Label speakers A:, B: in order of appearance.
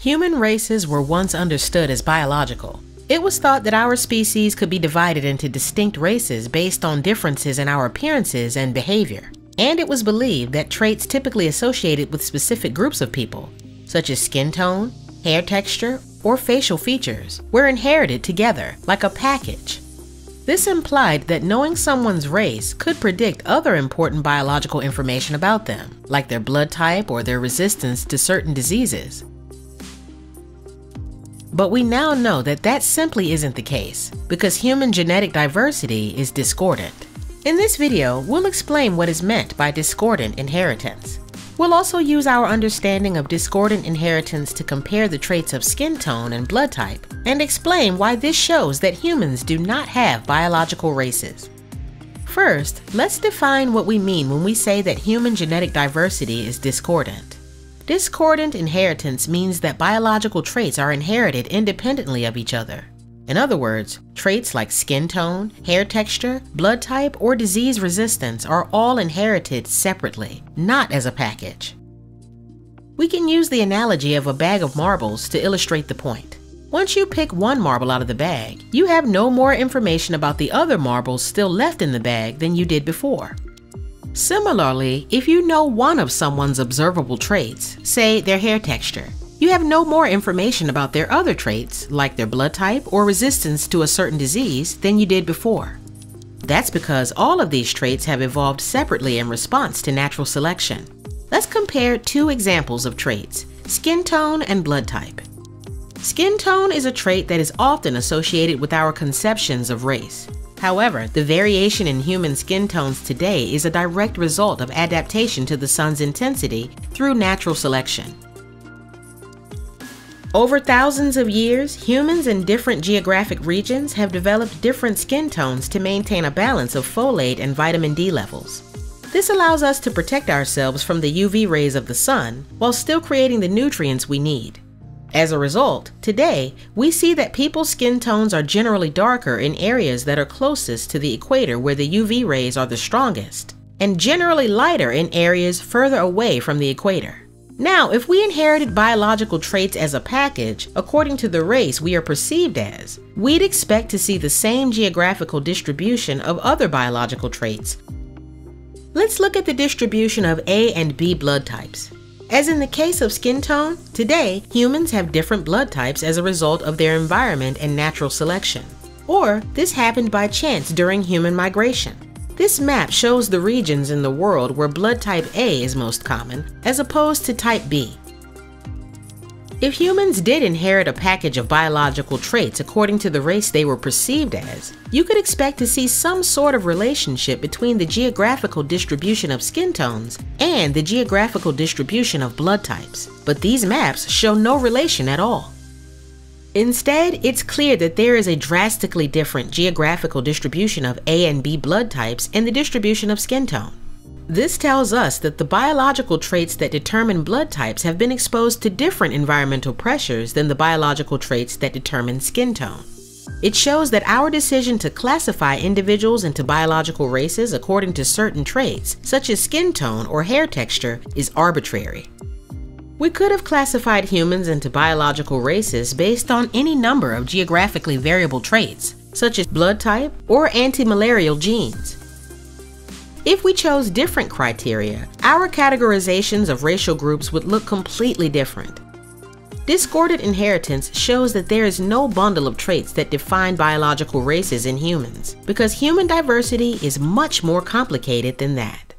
A: Human races were once understood as biological. It was thought that our species could be divided into distinct races based on differences in our appearances and behavior. And it was believed that traits typically associated with specific groups of people, such as skin tone, hair texture, or facial features, were inherited together like a package. This implied that knowing someone's race could predict other important biological information about them, like their blood type or their resistance to certain diseases. But we now know that that simply isn't the case, because human genetic diversity is discordant. In this video, we'll explain what is meant by discordant inheritance. We'll also use our understanding of discordant inheritance to compare the traits of skin tone and blood type, and explain why this shows that humans do not have biological races. First, let's define what we mean when we say that human genetic diversity is discordant. Discordant inheritance means that biological traits are inherited independently of each other. In other words, traits like skin tone, hair texture, blood type, or disease resistance are all inherited separately, not as a package. We can use the analogy of a bag of marbles to illustrate the point. Once you pick one marble out of the bag, you have no more information about the other marbles still left in the bag than you did before. Similarly, if you know one of someone's observable traits, say their hair texture, you have no more information about their other traits, like their blood type or resistance to a certain disease, than you did before. That's because all of these traits have evolved separately in response to natural selection. Let's compare two examples of traits, skin tone and blood type. Skin tone is a trait that is often associated with our conceptions of race. However, the variation in human skin tones today is a direct result of adaptation to the sun's intensity through natural selection. Over thousands of years, humans in different geographic regions have developed different skin tones to maintain a balance of folate and vitamin D levels. This allows us to protect ourselves from the UV rays of the sun while still creating the nutrients we need. As a result, today, we see that people's skin tones are generally darker in areas that are closest to the equator where the UV rays are the strongest, and generally lighter in areas further away from the equator. Now, if we inherited biological traits as a package, according to the race we are perceived as, we'd expect to see the same geographical distribution of other biological traits. Let's look at the distribution of A and B blood types. As in the case of skin tone, today humans have different blood types as a result of their environment and natural selection. Or this happened by chance during human migration. This map shows the regions in the world where blood type A is most common, as opposed to type B. If humans did inherit a package of biological traits according to the race they were perceived as, you could expect to see some sort of relationship between the geographical distribution of skin tones and the geographical distribution of blood types. But these maps show no relation at all. Instead, it's clear that there is a drastically different geographical distribution of A and B blood types in the distribution of skin tone. This tells us that the biological traits that determine blood types have been exposed to different environmental pressures than the biological traits that determine skin tone. It shows that our decision to classify individuals into biological races according to certain traits, such as skin tone or hair texture, is arbitrary. We could have classified humans into biological races based on any number of geographically variable traits, such as blood type or anti-malarial genes. If we chose different criteria, our categorizations of racial groups would look completely different. Discordant inheritance shows that there is no bundle of traits that define biological races in humans, because human diversity is much more complicated than that.